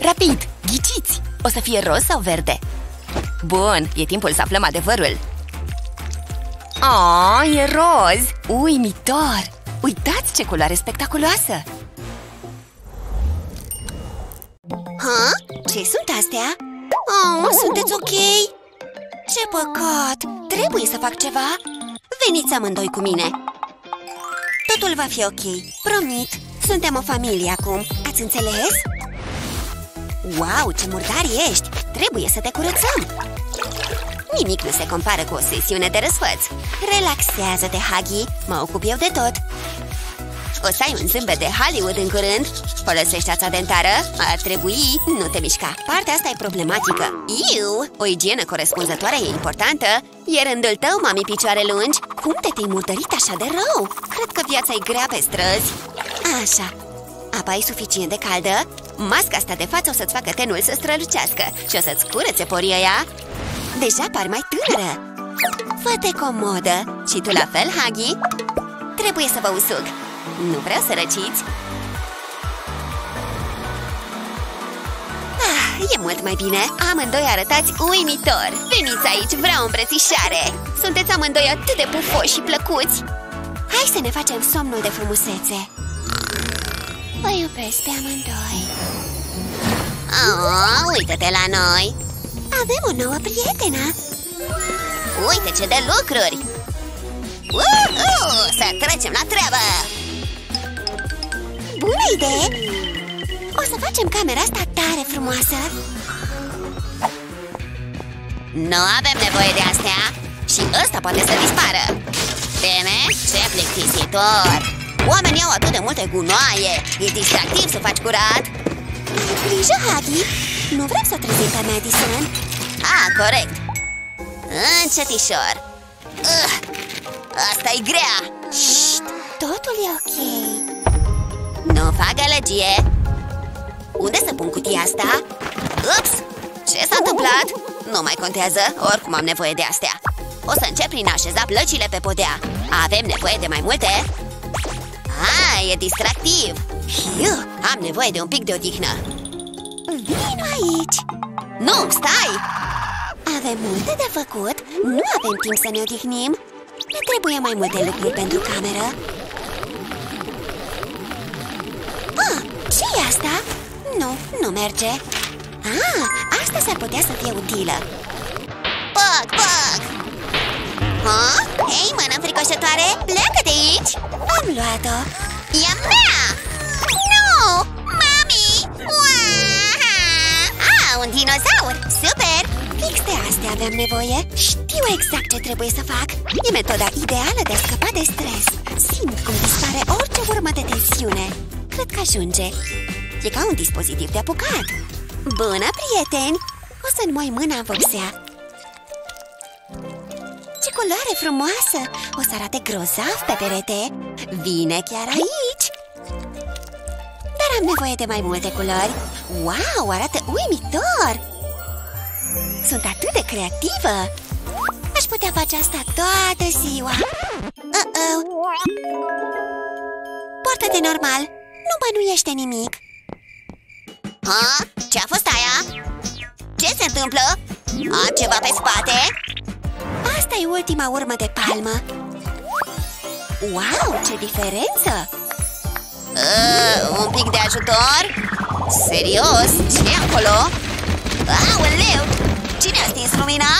Rapid, ghiciți! O să fie roz sau verde? Bun, e timpul să aflăm adevărul Oh, e roz! Uimitor! Uitați ce culoare spectaculoasă! Ha? Ce sunt astea? Oh, sunteți ok? Ce păcat! Trebuie să fac ceva! Veniți amândoi cu mine! Totul va fi ok, promit! Suntem o familie acum, ați înțeles? Wow, ce murdar ești! Trebuie să te curățăm! Nimic nu se compară cu o sesiune de răsfăț. Relaxează-te, Huggy, mă ocup eu de tot. O să ai un zâmbet de Hollywood în curând. Folosești ața dentară? Ar trebui, nu te mișca. Partea asta e problematică. Iu, o igienă corespunzătoare e importantă. E rândul tău, mami picioare lungi. Cum te te-ai murdărit așa de rău? Cred că viața e grea pe străzi. Așa, apa e suficient de caldă Masca asta de față o să-ți facă tenul să strălucească Și o să-ți curețe poria ea Deja par mai tânără. Fă-te comodă. Și tu la fel, Hagi? Trebuie să vă usug. Nu vreau să răciți. Ah, E mult mai bine. Amândoi arătați uimitor. Veniți aici, vreau îmbrățișare. Sunteți amândoi atât de pufoși și plăcuți. Hai să ne facem somnul de frumusețe. Vă iubesc pe amândoi Oh, uită-te la noi avem o nouă prietenă! Uite ce de lucruri! Uh, uh, să trecem la treabă! Bună idee! O să facem camera asta tare frumoasă! Nu avem nevoie de astea Și ăsta poate să dispară Bine? Ce plictisitor! Oamenii au atât de multe gunoaie E distractiv să faci curat Grijă, Huggy! Nu vrem să trezim pe Madison. Ah, corect. Încetișor. Uh, asta e grea. Șt, totul e ok. Nu fac gălăgie. Unde să pun cutia asta? Ups, ce s-a întâmplat? Nu mai contează, oricum am nevoie de astea. O să încep prin a așeza plăcile pe podea. Avem nevoie de mai multe? Ah, e distractiv. Hiu, am nevoie de un pic de odihnă Vino aici Nu, stai! Avem multe de făcut Nu avem timp să ne odihnim Ne trebuie mai multe lucruri pentru cameră Ah, ce e asta? Nu, nu merge Ah, asta s-ar putea să fie utilă Poc, poc! Ha? Hei, mână fricoșătoare, pleacă de aici! Am luat-o E a mea! Un dinozaur! Super! Fix de astea aveam nevoie Știu exact ce trebuie să fac E metoda ideală de a scăpa de stres Simt cum dispare orice urmă de tensiune Cred că ajunge E ca un dispozitiv de apucat Bună, prieteni! O să-mi moi mâna în vopsea Ce culoare frumoasă! O să arate grozav pe perete Vine chiar aici! Dar am nevoie de mai multe culori Wow, arată uimitor! Sunt atât de creativă! Aș putea face asta toată ziua! Uh -oh. Poartă-te normal! Nu bănuiește nimic! Ha? Ce-a fost aia? Ce se întâmplă? Am ceva pe spate? Asta e ultima urmă de palmă! Wow, ce diferență! Uh, un pic de ajutor? Serios? ce e acolo? Aoleu! Cine a stins lumina?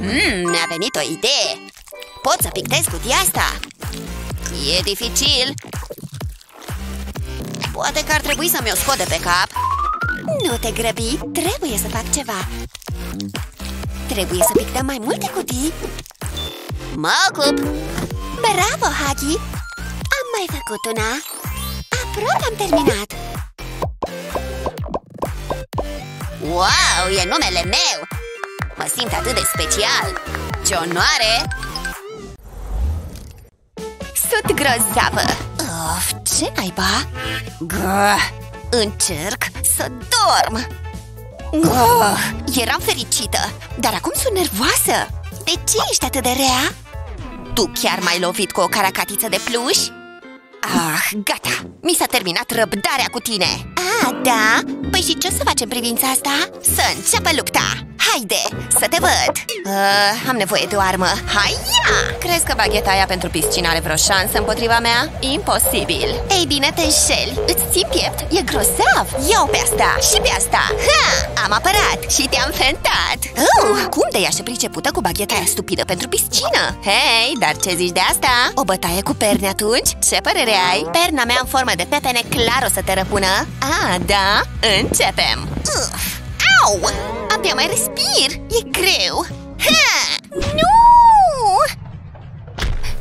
Mmm, mi-a venit o idee Pot să pictez cutia asta E dificil Poate că ar trebui să mi-o scot de pe cap Nu te grăbi, trebuie să fac ceva Trebuie să pictăm mai multe cutii Mă ocup Bravo, Hagi Am mai făcut una Aproape am terminat Wow, e numele meu! Mă simt atât de special! Ce onoare! Sunt grozavă! Of, ce naiba? Gah, încerc să dorm! Gah, eram fericită, dar acum sunt nervoasă! De ce ești atât de rea? Tu chiar m-ai lovit cu o caracatiță de pluș? Ah, gata! Mi s-a terminat răbdarea cu tine! Ah, da? Păi și ce o să facem privința asta? Să înceapă lupta! Haide, să te văd! Uh, am nevoie de o armă Haia! Crezi că bagheta aia pentru piscină are vreo șansă împotriva mea? Imposibil Ei bine, te înșeli, îți ții piept, e grozav Iau pe asta și pe asta Ha! Am apărat și te-am fentat uh, Cum de ea și pricepută cu bagheta aia stupidă pentru piscină? Hei, dar ce zici de asta? O bătaie cu perni atunci? Ce părere ai? Perna mea în formă de pepene clar o să te răpună Ah, da? Începem Uf! Au! Abia mai respir! E greu! Ha! Nu!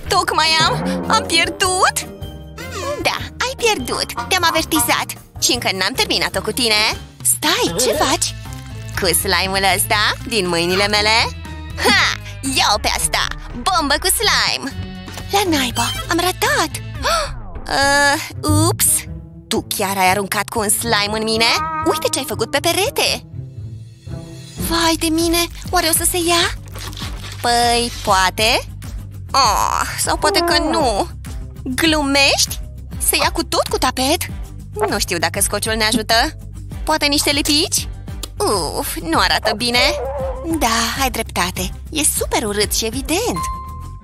Tocmai am... am pierdut? Da, ai pierdut! Te-am avertizat! Și încă n-am terminat-o cu tine Stai, ce faci? Cu slime-ul ăsta din mâinile mele Ha! Iau pe asta! Bombă cu slime! La naiba, am ratat! Uh, ups! Tu chiar ai aruncat cu un slime în mine? Uite ce ai făcut pe perete! Vai de mine, oare o să se ia? Păi, poate? Oh, sau poate că nu Glumești? Se ia cu tot cu tapet? Nu știu dacă scociul ne ajută Poate niște lipici? Uf, nu arată bine Da, ai dreptate E super urât și evident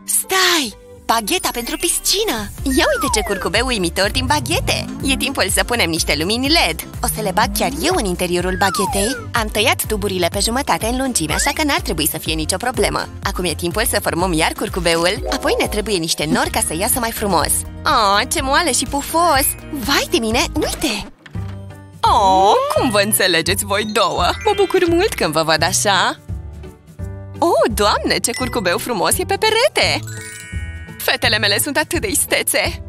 Stai! Bagheta pentru piscină! Ia uite ce curcubeu uimitor din baghete! E timpul să punem niște lumini LED O să le bag chiar eu în interiorul baghetei Am tăiat tuburile pe jumătate în lungime, așa că n-ar trebui să fie nicio problemă Acum e timpul să formăm iar curcubeul Apoi ne trebuie niște nori ca să iasă mai frumos Oh, ce moale și pufos! Vai de mine, uite! Oh, cum vă înțelegeți voi două? Mă bucur mult când vă văd așa! Oh, doamne, ce curcubeu frumos e pe perete! Fetele mele sunt atât de istețe!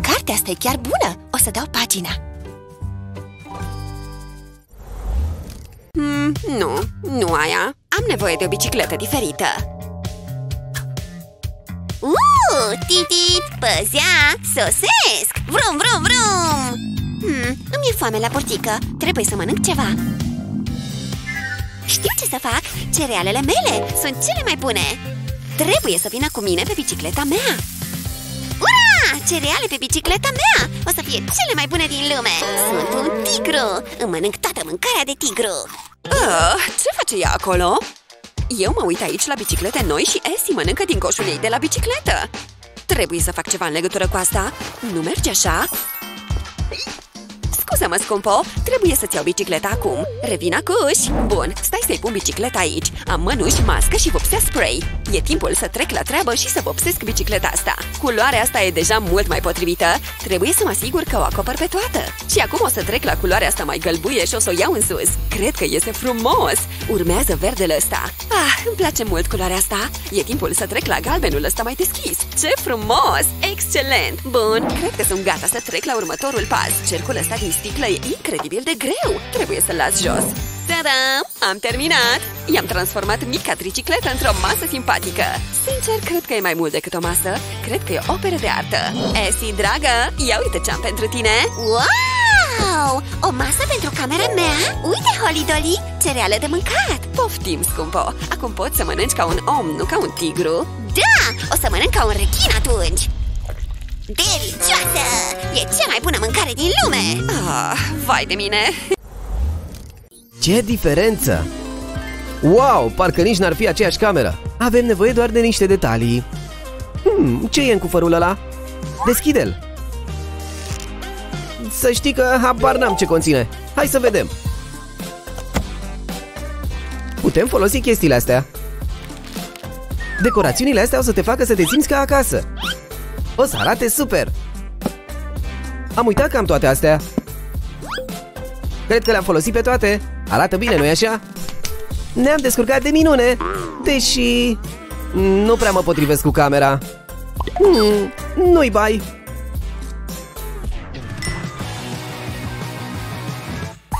Cartea asta e chiar bună! O să dau pagina! Mm, nu, nu aia. Am nevoie de o bicicletă diferită. Uh, titit, păzea, sosesc! Vrum, vrum, vrum! Hmm, îmi e foame la portică. Trebuie să mănânc ceva. Știu ce să fac! Cerealele mele sunt cele mai bune! Trebuie să vină cu mine pe bicicleta mea! Ura! Cereale pe bicicleta mea! O să fie cele mai bune din lume! Sunt un tigru! Îmi mănânc toată mâncarea de tigru! Uh, ce face ea acolo? Eu mă uit aici la biciclete noi și Essie mănâncă din coșul ei de la bicicletă. Trebuie să fac ceva în legătură cu asta. Nu merge așa? Scuză-mă, scumpo, trebuie să-ți iau bicicleta acum. Revin acuși Bun, stai să-i pun bicicleta aici. Am mănuși, mască și vopsea spray. E timpul să trec la treabă și să vopsesc bicicleta asta. Culoarea asta e deja mult mai potrivită. Trebuie să mă asigur că o acopăr pe toată. Și acum o să trec la culoarea asta mai gălbuie și o să o iau în sus. Cred că iese frumos. Urmează verdele ăsta. Ah, îmi place mult culoarea asta. E timpul să trec la galbenul ăsta mai deschis. Ce frumos! Excelent! Bun, cred că sunt gata să trec la următorul pas. Cercul ăsta din sticlă e incredibil de greu Trebuie să-l las jos Ta-da! Am terminat! I-am transformat mica tricicletă într-o masă simpatică Sincer, cred că e mai mult decât o masă Cred că e o operă de artă Esi, dragă, ia uite ce am pentru tine Wow! O masă pentru camera mea? Uite, Holly Dolly, cereale de mâncat Poftim, scumpo Acum poți să mănânci ca un om, nu ca un tigru Da! O să mănânc ca un rechin atunci Delicioasă! E cea mai bună mâncare din lume! Ah, vai de mine! Ce diferență! Wow, parcă nici n-ar fi aceeași cameră Avem nevoie doar de niște detalii Hmm, ce e în cufărul ăla? Deschide-l Să știi că habar n-am ce conține Hai să vedem Putem folosi chestiile astea Decorațiunile astea o să te facă să te simți ca acasă O să arate super! Am uitat că am toate astea. Cred că le-am folosit pe toate. Arată bine, nu-i așa? Ne-am descurcat de minune Deși... Nu prea mă potrivesc cu camera. Hmm, Nu-i bai.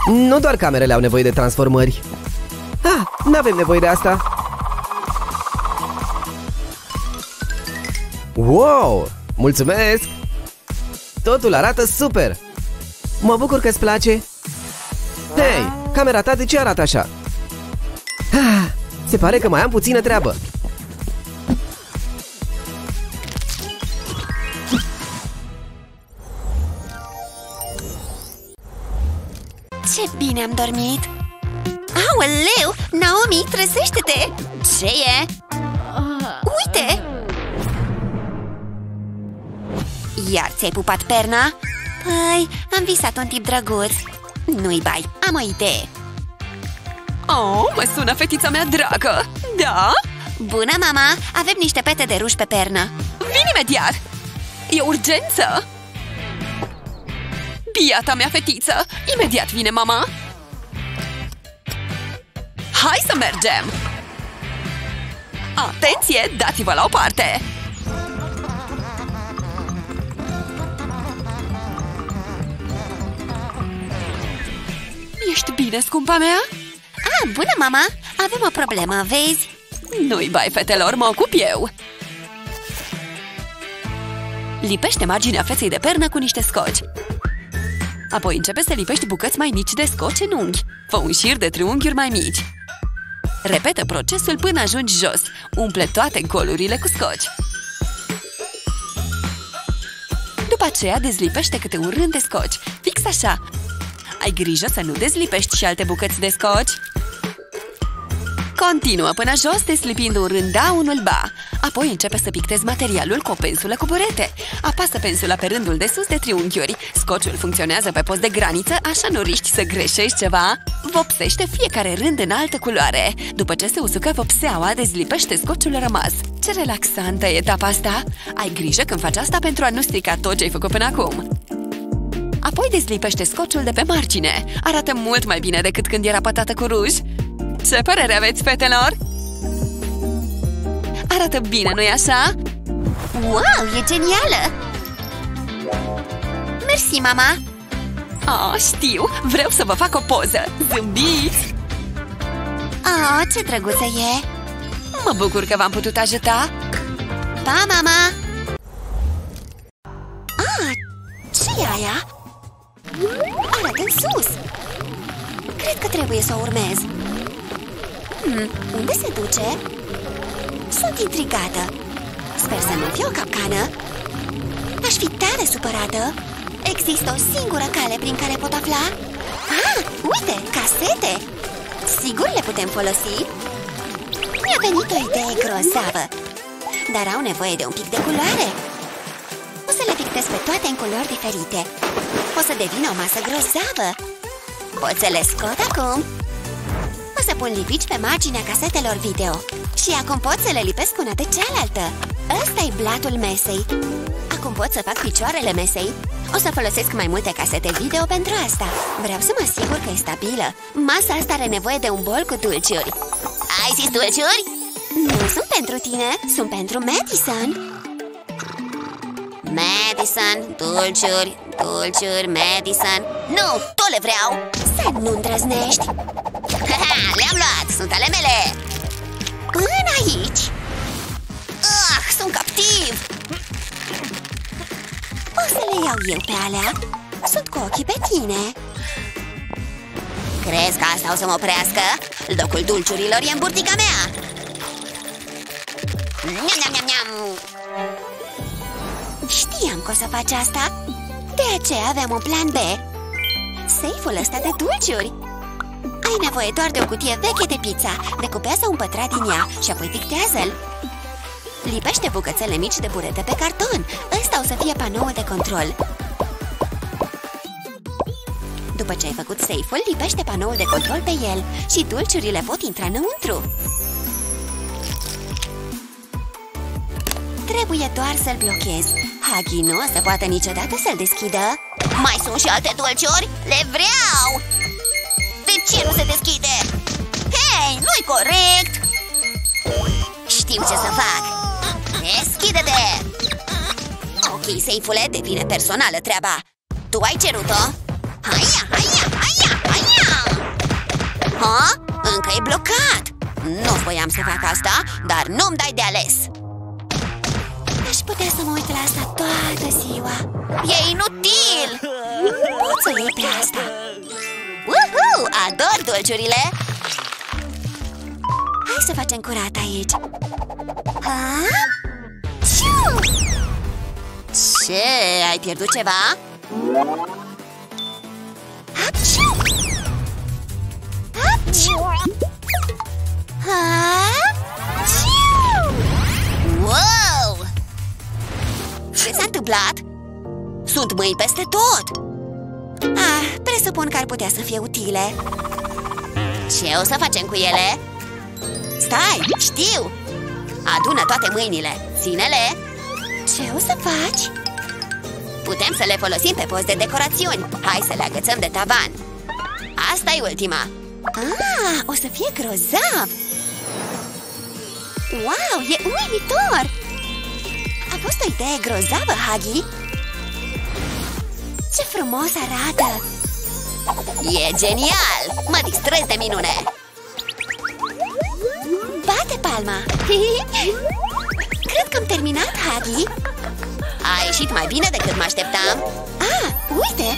Nu doar camerele au nevoie de transformări. Ah, n-avem nevoie de asta. Wow! Mulțumesc! Totul arată super! Mă bucur că-ți place! Hei, camera ta de ce arată așa? Ah, se pare că mai am puțină treabă Ce bine am dormit! Aoleu! Naomi, trezește-te! Ce e? Uite! Iar ți-ai pupat perna? Păi, am visat un tip drăguț Nu-i bai, am o idee Oh, mă sună fetița mea dragă Da? Bună, mama! Avem niște pete de ruș pe pernă Vin imediat! E urgență! Biata mea fetiță! Imediat vine mama! Hai să mergem! Atenție! Dați-vă la o parte! Ești bine, scumpa mea? Ah, bună, mama! Avem o problemă, vezi? Nu-i bai, fetelor, mă ocup eu! Lipește marginea feței de pernă cu niște scoci. Apoi începe să lipești bucăți mai mici de scoci în unghi. Fă un șir de triunghiuri mai mici. Repetă procesul până ajungi jos. Umple toate golurile cu scoci. După aceea dezlipește câte un rând de scoci. Fix așa. Ai grijă să nu dezlipești și alte bucăți de scoci. Continuă până jos, deslipind un rând da, unul ba. Apoi începe să pictezi materialul cu o pensulă cu burete. Apasă pensula pe rândul de sus de triunghiuri. Scociul funcționează pe post de graniță, așa nu riști să greșești ceva. Vopsește fiecare rând în altă culoare. După ce se usucă vopseaua, dezlipește scociul rămas. Ce relaxantă e etapa asta! Ai grijă când faci asta pentru a nu strica tot ce ai făcut până acum. Apoi dezlipește scociul de pe margine. Arată mult mai bine decât când era pătată cu ruj. Ce părere aveți, fetelor? Arată bine, nu-i așa? Wow, e genială! Mersi, mama! Oh, știu! Vreau să vă fac o poză! Zâmbiți! Oh, ce drăguță e! Mă bucur că v-am putut ajuta! Pa, mama! Ah, ce e aia? Arată în sus! Cred că trebuie să o urmez. Hmm, unde se duce? Sunt intrigată. Sper să nu fie o capcană. Aș fi tare supărată. Există o singură cale prin care pot afla? Ah, uite, casete! Sigur le putem folosi? Mi-a venit o idee grozavă. Dar au nevoie de un pic de culoare. O să le pictez pe toate în culori diferite O să devină o masă grozavă. Pot să le scot acum. O să pun lipici pe marginea casetelor video. Și acum pot să le lipesc una de cealaltă. Ăsta e blatul mesei. Acum pot să fac picioarele mesei. O să folosesc mai multe casete video pentru asta. Vreau să mă asigur că e stabilă. Masa asta are nevoie de un bol cu dulciuri. Ai zis dulciuri? Nu sunt pentru tine, sunt pentru Madison. Madison, dulciuri, dulciuri, Madison Nu, tu le vreau. Să nu îndrăznești. Le-am luat, sunt ale mele. În aici. Ah, sunt captiv. O să le iau eu pe alea. Sunt cu ochii pe tine. Crezi că asta o să mă oprească? Locul dulciurilor e în burtica mea. Niam, niam, niam, niam. Știam că o să faci asta De aceea aveam un plan B? Seiful ăsta de dulciuri. Ai nevoie doar de o cutie veche de pizza Decupează un pătrat din ea și apoi pictează-l. Lipește bucățele mici de burete pe carton. Ăsta o să fie panoul de control. După ce ai făcut safe-ul, lipește panoul de control pe el Și dulciurile pot intra înăuntru. Trebuie doar să-l blochez Hagi nu o să poată niciodată să-l deschidă Mai sunt și alte dulciuri? Le vreau! De ce nu se deschide? Hei, nu-i corect! Știu ce să fac Deschide-te! Ok, seifule, devine personală treaba Tu ai cerut-o? Haia, haia, haia, haia! Ha? Încă e blocat Nu voiam să fac asta, dar nu-mi dai de ales Aș putea să mă uit la asta toată ziua E inutil! Pot să iei pe asta Uhu! Ador dulciurile! Hai să facem curat aici ha? Ce? Ai pierdut ceva? Apciu! Apciu! Ha? Haciu! întâmplat? Sunt mâini peste tot! Ah, presupun că ar putea să fie utile Ce o să facem cu ele? Stai, știu! Adună toate mâinile, ține-le Ce o să faci? Putem să le folosim pe post de decorațiuni Hai să le agățăm de tavan asta e ultima Ah, o să fie grozav! Wow, e uimitor! A fost o idee grozavă, Hagi! Ce frumos arată! E genial! Mă distrez de minune! Bate palma! Cred că am terminat, Hagi! A ieșit mai bine decât mă așteptam! Ah, uite!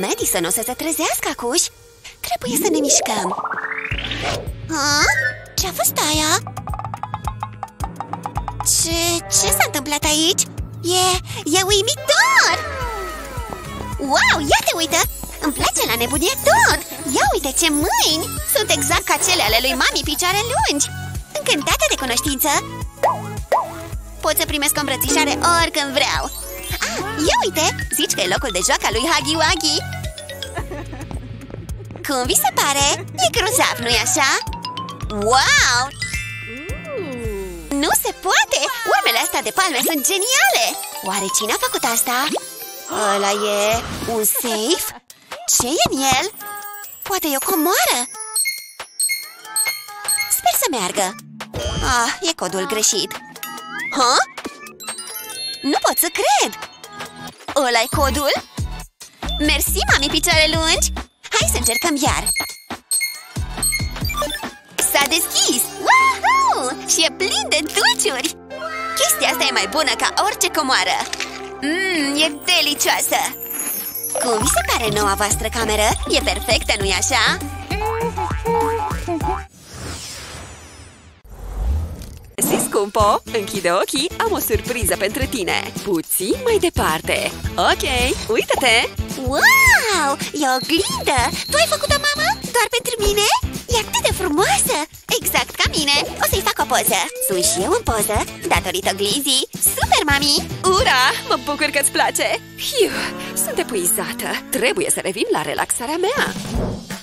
Madison o să se trezească acuș! Trebuie să ne mișcăm! Ha? Ce-a fost aia? Ce... ce s-a întâmplat aici? E... e uimitor! Wow, ia te uită! Îmi place la nebunie tot! Ia uite ce mâini! Sunt exact ca cele ale lui mami picioare lungi! Încântată de cunoștință! Pot să primesc o îmbrățișare oricând vreau! Ah, ia uite! Zici că e locul de joc al lui Huggy Wuggy! Cum vi se pare? E grozav, nu-i așa? Wow! Astea de palme sunt geniale! Oare cine a făcut asta? Ăla e un safe? ce e în el? Poate e o comoară? Sper să meargă Ah, e codul greșit Ha? Nu pot să cred! ăla e codul? Mersi, mami picioare lungi! Hai să încercăm iar! S-a deschis! Woohoo! Și e plin de dulciuri! Chestia asta e mai bună ca orice comoară! Mmm, e delicioasă! Cum vi se pare noua voastră cameră? E perfectă, nu-i așa? Si, scumpo, închide ochii, am o surpriză pentru tine Puțin mai departe Ok, uită-te! Wow! E o oglindă! Tu ai făcut-o, mamă? Doar pentru mine? E atât de frumoasă! Exact ca mine! O să-i fac o poză! Sunt și eu în poză, datorită glizii! Super, mami! Ura! Mă bucur că-ți place! Hiu, sunt epuizată! Trebuie să revin la relaxarea mea!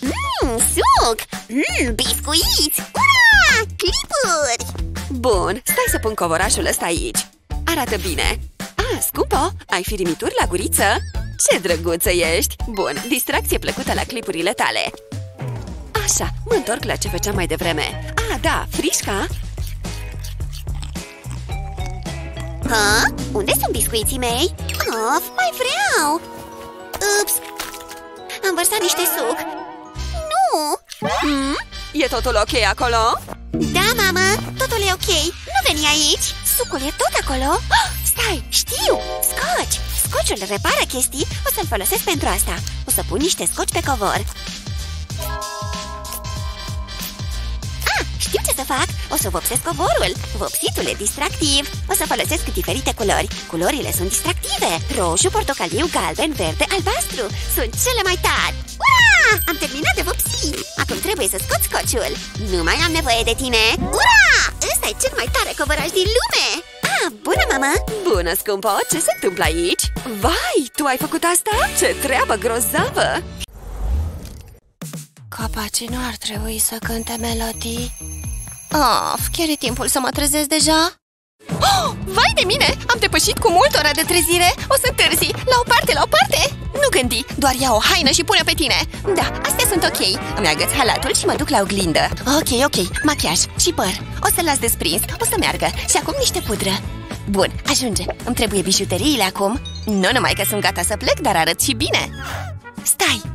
Mmm, suc! Mmm, biscuiți! Ura! Clipuri! Bun, stai să pun covorașul ăsta aici Arată bine Ah, scumpo, ai firimituri la guriță? Ce drăguță ești! Bun, distracție plăcută la clipurile tale Așa, mă întorc la ce făceam mai devreme Ah, da, frișca? Ha? Unde sunt biscuiții mei? Of, mai vreau! Ups! Am vărsat niște suc Nu! Hmm? E totul ok acolo? Da, mamă, totul e ok Nu veni aici Sucul e tot acolo oh, Stai, știu! Scoci! Scociul repară chestii O să-l folosesc pentru asta O să pun niște scoci pe covor ce să fac O să vopsesc covorul Vopsitul e distractiv O să folosesc diferite culori Culorile sunt distractive Roșu, portocaliu, galben, verde, albastru Sunt cele mai tari Ura! Am terminat de vopsi Acum trebuie să scot scociul Nu mai am nevoie de tine Ura! Ăsta e cel mai tare covoraj din lume Ah, bună, mamă! Bună, scumpo! Ce se întâmplă aici? Vai, tu ai făcut asta? Ce treabă grozavă! Copacii nu ar trebui să cânte melodii Of, chiar e timpul să mă trezesc deja? Oh, vai de mine! Am depășit cu mult ora de trezire! O să târzi! La o parte, la o parte! Nu gândi! Doar ia o haină și pune pe tine! Da, astea sunt ok! Îmi agăț halatul și mă duc la oglindă Ok, ok, machiaj și păr O să las desprins, o să meargă Și acum niște pudră Bun, ajunge! Îmi trebuie bijuteriile acum Nu numai că sunt gata să plec, dar arăt și bine Stai!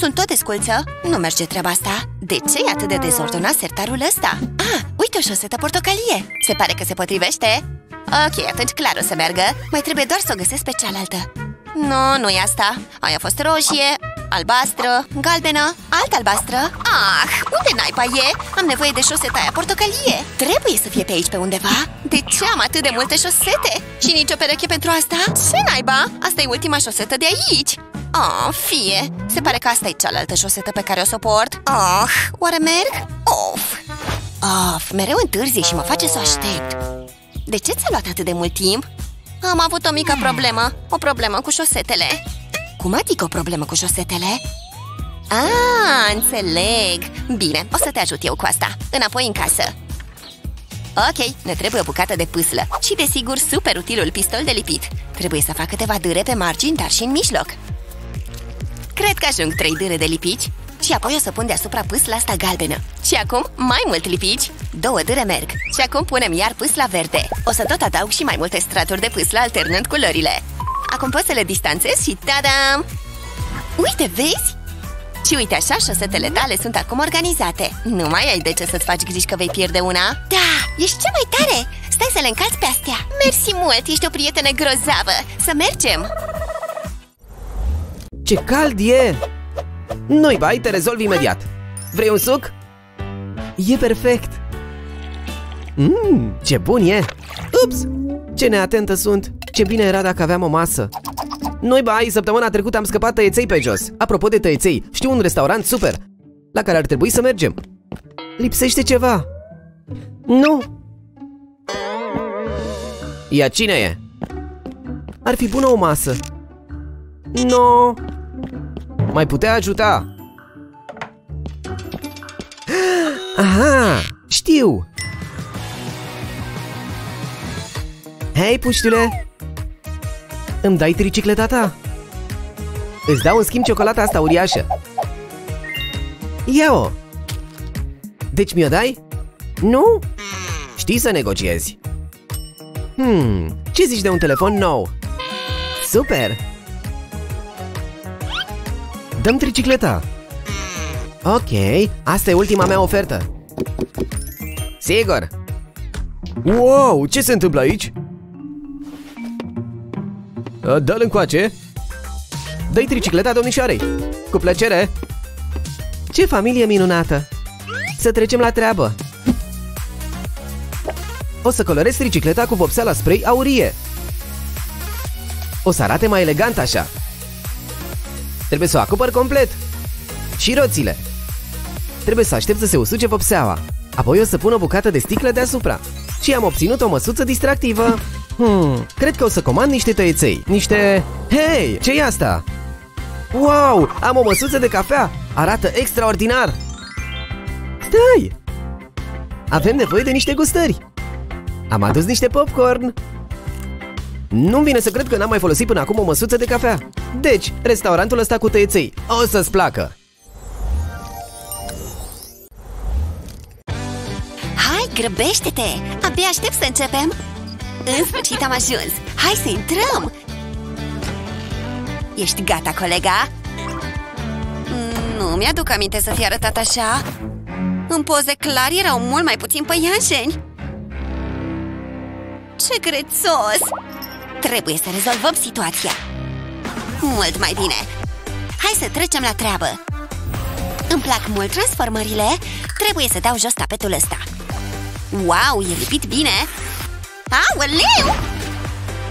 Sunt tot desculță? Nu merge treaba asta De ce e atât de dezordonat sertarul ăsta? Ah, uite o șosetă portocalie Se pare că se potrivește Ok, atunci clar o să meargă Mai trebuie doar să o găsesc pe cealaltă Nu, nu e asta Aia a fost roșie, albastră, galbenă, alt albastră Ah, unde naiba e? Am nevoie de șoseta aia portocalie Trebuie să fie pe aici pe undeva De ce am atât de multe șosete? Și nicio pereche pentru asta? Ce naiba? Asta e ultima șosetă de aici Oh, fie! Se pare că asta e cealaltă șosetă pe care o suport Oh, oare merg? Of! Of, mereu întârzi și mă face să aștept De ce ți-a luat atât de mult timp? Am avut o mică problemă O problemă cu șosetele Cum adică o problemă cu șosetele? Ah, înțeleg Bine, o să te ajut eu cu asta Înapoi în casă Ok, ne trebuie o bucată de pâslă Și desigur super utilul pistol de lipit Trebuie să fac câteva dâre pe margini, dar și în mijloc Cred că ajung trei dâre de lipici Și apoi o să pun deasupra pâsla asta galbenă. Și acum mai mult lipici. Două dâre merg. Și acum punem iar pâsla verde. O să tot adaug și mai multe straturi de pâslă alternând culorile. Acum pot să le distanțez și tada! Uite, vezi? Și uite așa, șosetele tale sunt acum organizate. Nu mai ai de ce să-ți faci griji că vei pierde una. Da, ești cea mai tare! Stai să le încalți pe astea. Mersi mult, ești o prietenă grozavă. Să mergem Ce cald e! Nu-i bai, te rezolv imediat Vrei un suc? E perfect! Mmm, ce bun e! Ups! Ce neatentă sunt! Ce bine era dacă aveam o masă! Noi bai, săptămâna trecută am scăpat tăieței pe jos Apropo de tăieței, știu un restaurant super La care ar trebui să mergem Lipsește ceva Nu Ea cine e? Ar fi bună o masă No Mai putea ajuta Aha, știu Hei, puștule Îmi dai tricicleta ta? Îți dau în schimb ciocolata asta uriașă Ia-o Deci mi-o dai? Nu? Știi să negociezi Hmm, ce zici de un telefon nou? Super! Dăm tricicleta. Ok, asta e ultima mea ofertă. Sigur. Wow, ce se întâmplă aici? Dă-l încoace. Dă-i tricicleta domnișoarei. Cu plăcere. Ce familie minunată. Să trecem la treabă. O să colorez tricicleta cu vopseala spray aurie. O să arate mai elegant așa Trebuie să o acopăr complet. Și roțile. Trebuie să aștept să se usuce vopseaua. Apoi o să pun o bucată de sticlă deasupra. Și am obținut o măsuță distractivă. Hmm, cred că o să comand niște tăieței. Niște... Hei, ce e asta? Wow, am o măsuță de cafea. Arată extraordinar. Stai! Avem nevoie de niște gustări. Am adus niște popcorn Nu-mi vine să cred că n-am mai folosit până acum o măsuță de cafea Deci, restaurantul ăsta cu tăieței O să-ți placă Hai, grăbește-te! Abia aștept să începem! În sfârșit am ajuns! Hai să intrăm! Ești gata, colega? Nu mi-aduc aminte să fi arătat așa În poze clar erau mult mai puțin păianjeni Ce grețos! Trebuie să rezolvăm situația. Mult mai bine. Hai să trecem la treabă. Îmi plac mult transformările. Trebuie să dau jos tapetul ăsta. Wow, e lipit bine. Aoleu!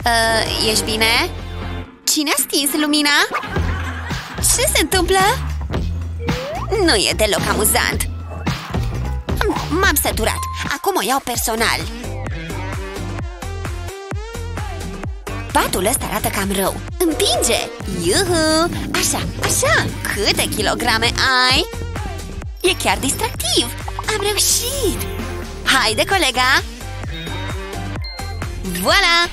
Uh, ești bine? Cine a stins lumina? Ce se întâmplă? Nu e deloc amuzant. M-am săturat. Acum o iau personal Patul ăsta arată cam rău Împinge! Iuhu! Așa, așa! Câte kilograme ai? E chiar distractiv! Am reușit! Haide, colega! Voilà!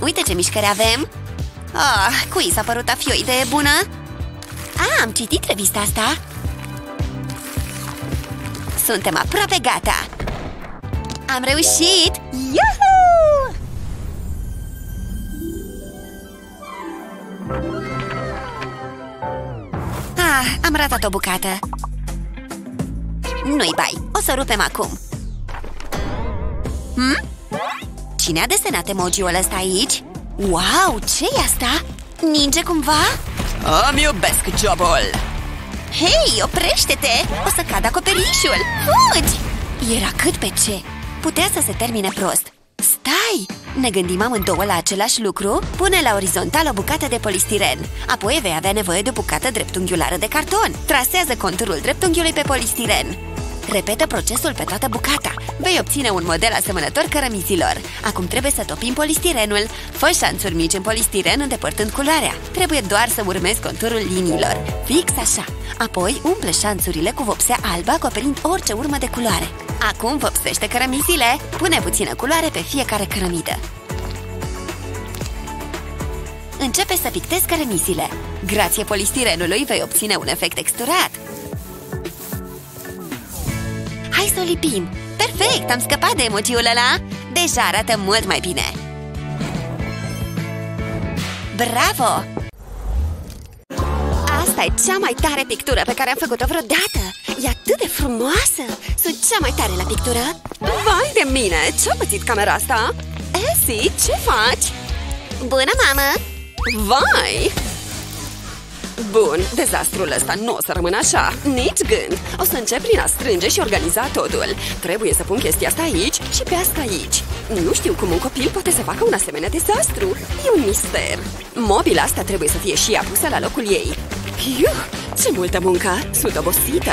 Uite ce mișcări avem! Ah, cui s-a părut a fi o idee bună? Ah, am citit revista asta! Suntem aproape gata! Am reușit! Yuhu! Ah, am ratat o bucată Nu-i bai, o să rupem acum Hmm? Cine a desenat emoji-ul ăsta aici? Wow, ce e asta? Ninge cumva? Îmi iubesc jobul! Hei, oprește-te! O să cad acoperișul! Fugi! Era cât pe ce! Putea să se termine prost. Stai! Ne gândim amândouă la același lucru? Pune la orizontal o bucată de polistiren. Apoi vei avea nevoie de o bucată dreptunghiulară de carton. Trasează conturul dreptunghiului pe polistiren. Repetă procesul pe toată bucata. Vei obține un model asemănător cărămizilor. Acum trebuie să topim polistirenul. Fă șanțuri mici în polistiren îndepărtând culoarea. Trebuie doar să urmezi conturul liniilor. Fix așa. Apoi umple șanțurile cu vopsea albă acoperind orice urmă de culoare Acum vopsește cărămizile Pune puțină culoare pe fiecare cărămidă Începe să pictezi cărămizile Grație polistirenului vei obține un efect texturat Hai să o lipim! Perfect! Am scăpat de emojiul ăla! Deja arată mult mai bine! Bravo! Asta e cea mai tare pictură pe care am făcut-o vreodată! E atât de frumoasă! Sunt cea mai tare la pictură! Vai de mine! Ce-a pățit camera asta? Elsie, ce faci? Bună, mamă! Vai! Bun, dezastrul ăsta nu o să rămână așa, nici gând O să încep prin a strânge și organiza totul Trebuie să pun chestia asta aici și pe asta aici Nu știu cum un copil poate să facă un asemenea dezastru E un mister Mobila asta trebuie să fie și ea pusă la locul ei Iuh, ce multă muncă! Sunt obosită!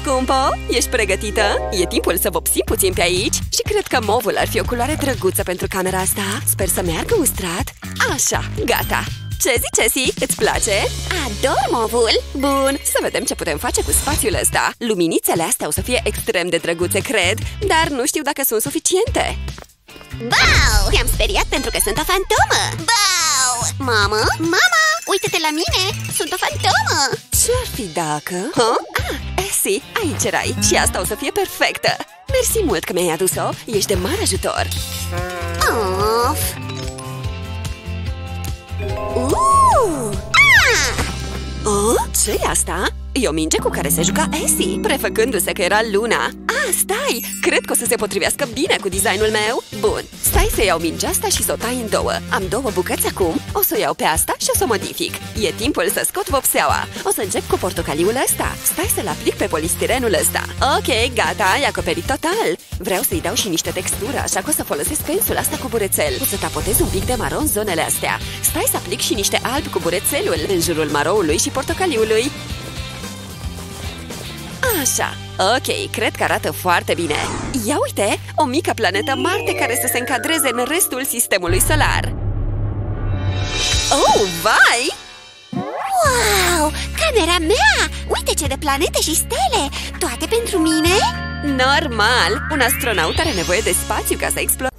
Scumpo, ești pregătită? E timpul să vopsim puțin pe aici și cred că movul ar fi o culoare drăguță pentru camera asta Sper să meargă ustrat Așa, gata ce zici, Esi? Îți place? Ador movul! Bun, să vedem ce putem face cu spațiul ăsta Luminițele astea o să fie extrem de drăguțe, cred Dar nu știu dacă sunt suficiente Bau! Te-am speriat pentru că sunt o fantomă! Bau! Mamă? Mama! Uite-te la mine! Sunt o fantomă! Ce-ar fi dacă... Ha? Ah, Esi, aici erai și asta o să fie perfectă Mersi mult că mi-ai adus-o, ești de mare ajutor Of! Uh! Ah! Oh, ce e asta? E o minge cu care se juca Essie, prefăcându-se că era Luna. Ah, stai! Cred că o să se potrivească bine cu designul meu. Bun, stai să iau mingea asta și să o tai în două. Am două bucăți acum, o să o iau pe asta și o să o modific. E timpul să scot vopseaua. O să încep cu portocaliul ăsta. Stai să-l aplic pe polistirenul ăsta. Ok, gata, e acoperit total. Vreau să-i dau și niște textură, așa că o să folosesc pensul asta cu burețel. O să tapotez un pic de maron zonele astea. Stai să aplic și niște alb cu burețelul În jurul maroului și portocaliului Așa, ok, cred că arată foarte bine Ia uite, o mică planetă Marte care să se încadreze în restul sistemului solar Oh, vai! Wow! Camera mea! Uite ce de planete și stele! Toate pentru mine? Normal, un astronaut are nevoie de spațiu ca să exploreze